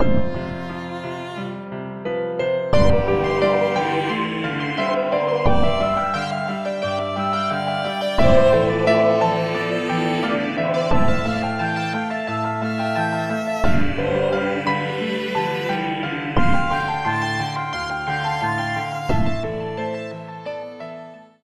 Bye.